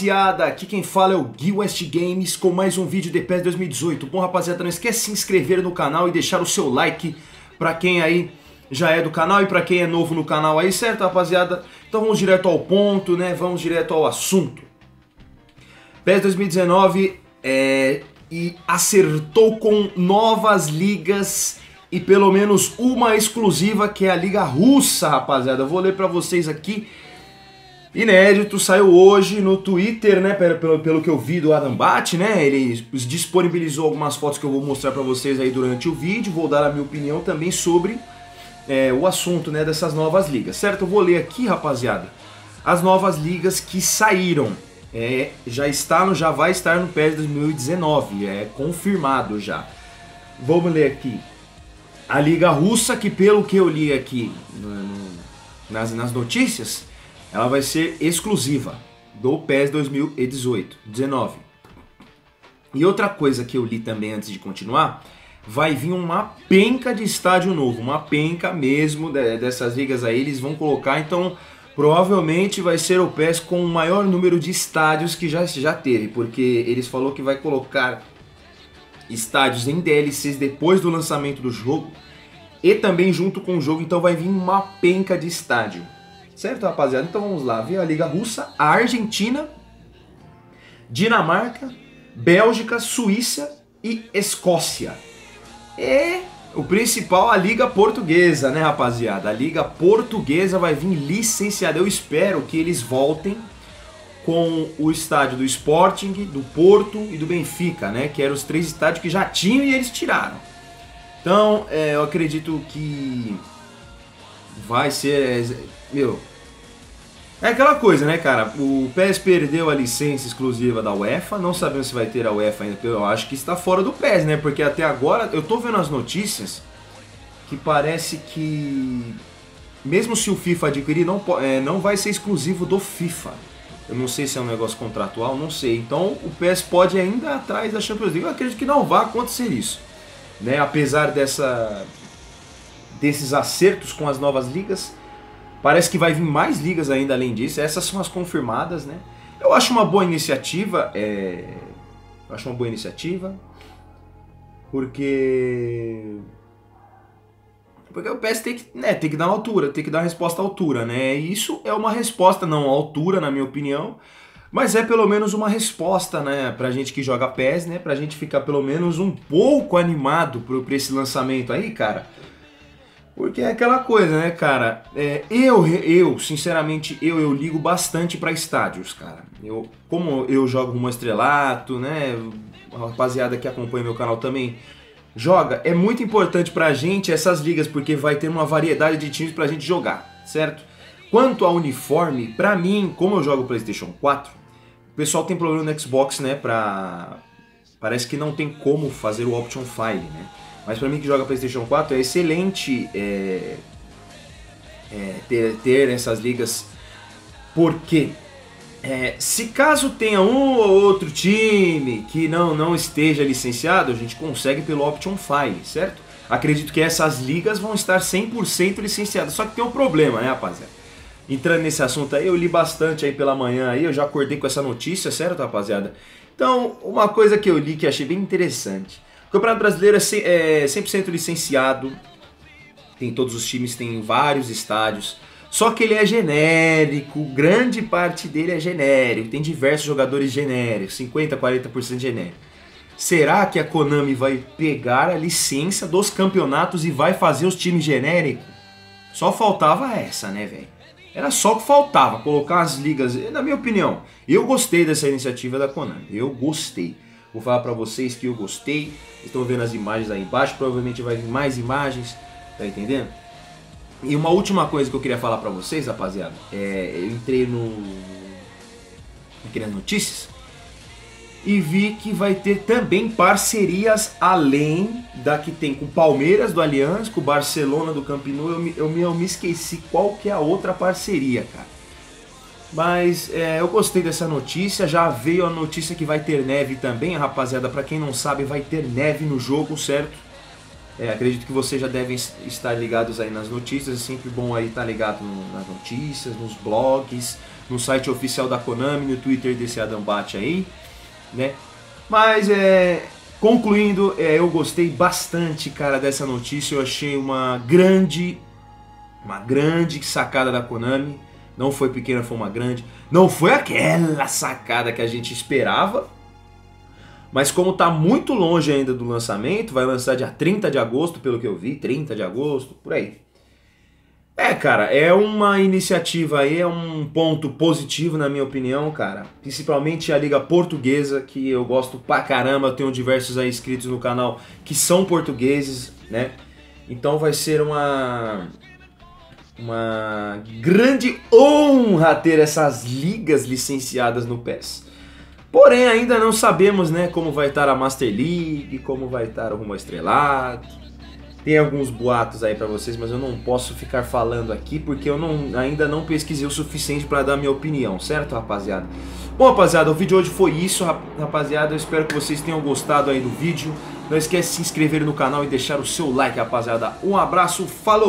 Rapaziada, aqui quem fala é o Gui West Games com mais um vídeo de PES 2018. Bom, rapaziada, não esquece de se inscrever no canal e deixar o seu like pra quem aí já é do canal e pra quem é novo no canal aí, certo, rapaziada? Então vamos direto ao ponto, né? Vamos direto ao assunto. PES 2019 é, e acertou com novas ligas e pelo menos uma exclusiva que é a Liga Russa, rapaziada. Eu vou ler pra vocês aqui Inédito, saiu hoje no Twitter, né? Pelo, pelo que eu vi do Adam Bat, né? Ele disponibilizou algumas fotos que eu vou mostrar para vocês aí durante o vídeo. Vou dar a minha opinião também sobre é, o assunto, né? Dessas novas ligas, certo? Eu vou ler aqui, rapaziada, as novas ligas que saíram. É, já está no, já vai estar no PES 2019, é confirmado já. Vamos ler aqui. A Liga Russa, que pelo que eu li aqui no, no, nas, nas notícias, ela vai ser exclusiva do PES 2018, 19. E outra coisa que eu li também antes de continuar, vai vir uma penca de estádio novo, uma penca mesmo dessas ligas aí, eles vão colocar, então provavelmente vai ser o PES com o maior número de estádios que já, já teve, porque eles falou que vai colocar estádios em DLCs depois do lançamento do jogo e também junto com o jogo, então vai vir uma penca de estádio. Certo, rapaziada? Então vamos lá. Viu a Liga Russa, a Argentina, Dinamarca, Bélgica, Suíça e Escócia. E o principal, a Liga Portuguesa, né, rapaziada? A Liga Portuguesa vai vir licenciada. Eu espero que eles voltem com o estádio do Sporting, do Porto e do Benfica, né? Que eram os três estádios que já tinham e eles tiraram. Então, é, eu acredito que vai ser. Meu. É aquela coisa, né, cara? O PES perdeu a licença exclusiva da UEFA, não sabemos se vai ter a UEFA ainda, eu acho que está fora do PES, né? Porque até agora eu tô vendo as notícias que parece que mesmo se o FIFA adquirir, não, é, não vai ser exclusivo do FIFA. Eu não sei se é um negócio contratual, não sei. Então o PES pode ainda atrás da Champions League. Eu acredito que não vai acontecer isso. Né? Apesar dessa desses acertos com as novas ligas. Parece que vai vir mais ligas ainda além disso. Essas são as confirmadas, né? Eu acho uma boa iniciativa. É... Eu acho uma boa iniciativa. Porque. Porque o PS tem que, né, tem que dar uma altura, tem que dar uma resposta à altura, né? E isso é uma resposta, não à altura, na minha opinião. Mas é pelo menos uma resposta, né, pra gente que joga PES, né? Pra gente ficar pelo menos um pouco animado por, esse lançamento aí, cara. Porque é aquela coisa, né, cara? É, eu, eu, sinceramente, eu, eu ligo bastante para estádios, cara. Eu, como eu jogo rumo estrelato, né? A rapaziada que acompanha meu canal também joga. É muito importante pra gente essas ligas, porque vai ter uma variedade de times pra gente jogar, certo? Quanto ao uniforme, pra mim, como eu jogo PlayStation 4, o pessoal tem problema no Xbox, né? Pra. Parece que não tem como fazer o Option File, né? Mas para mim que joga PlayStation 4 é excelente é, é, ter, ter essas ligas, porque é, se caso tenha um ou outro time que não, não esteja licenciado, a gente consegue pelo Option File, certo? Acredito que essas ligas vão estar 100% licenciadas, só que tem um problema, né, rapaziada? Entrando nesse assunto aí, eu li bastante aí pela manhã aí, eu já acordei com essa notícia, certo, rapaziada? Então, uma coisa que eu li que achei bem interessante. O Campeonato Brasileiro é 100% é licenciado, tem todos os times, tem vários estádios. Só que ele é genérico, grande parte dele é genérico, tem diversos jogadores genéricos, 50, 40% genérico. Será que a Konami vai pegar a licença dos campeonatos e vai fazer os times genéricos? Só faltava essa, né, velho? Era só o que faltava, colocar as ligas. Na minha opinião, eu gostei dessa iniciativa da Konami. Eu gostei. Vou falar para vocês que eu gostei. Estão vendo as imagens aí embaixo, provavelmente vai vir mais imagens, tá entendendo? E uma última coisa que eu queria falar para vocês, rapaziada, é, eu entrei no aqui nas notícias e vi que vai ter também parcerias além da que tem com o Palmeiras do Allianz, com o Barcelona do Camp. Eu me, eu eu me esqueci qual que é a outra parceria, cara. Mas é, eu gostei dessa notícia. Já veio a notícia que vai ter neve também, rapaziada. Para quem não sabe, vai ter neve no jogo, certo? É, acredito que vocês já devem estar ligados aí nas notícias. É sempre bom aí estar ligado nas notícias, nos blogs, no site oficial da Konami, no Twitter desse Adambate aí, né? Mas é, concluindo, é, eu gostei bastante, cara, dessa notícia. Eu achei uma grande, uma grande sacada da Konami. Não foi pequena, foi uma grande. Não foi aquela sacada que a gente esperava. Mas como tá muito longe ainda do lançamento, vai lançar dia 30 de agosto, pelo que eu vi, 30 de agosto, por aí. É, cara, é uma iniciativa aí, é um ponto positivo na minha opinião, cara. Principalmente a Liga Portuguesa, que eu gosto pra caramba, eu tenho diversos aí inscritos no canal que são portugueses, né? Então vai ser uma uma grande honra ter essas ligas licenciadas no PES. Porém, ainda não sabemos, né, como vai estar a Master League, como vai estar o Rumo Estrelado, tem alguns boatos aí para vocês, mas eu não posso ficar falando aqui porque eu não, ainda não pesquisei o suficiente para dar minha opinião, certo, rapaziada? Bom, rapaziada, o vídeo hoje foi isso, rapaziada. Eu espero que vocês tenham gostado aí do vídeo. Não esquece de se inscrever no canal e deixar o seu like, rapaziada. Um abraço, falou!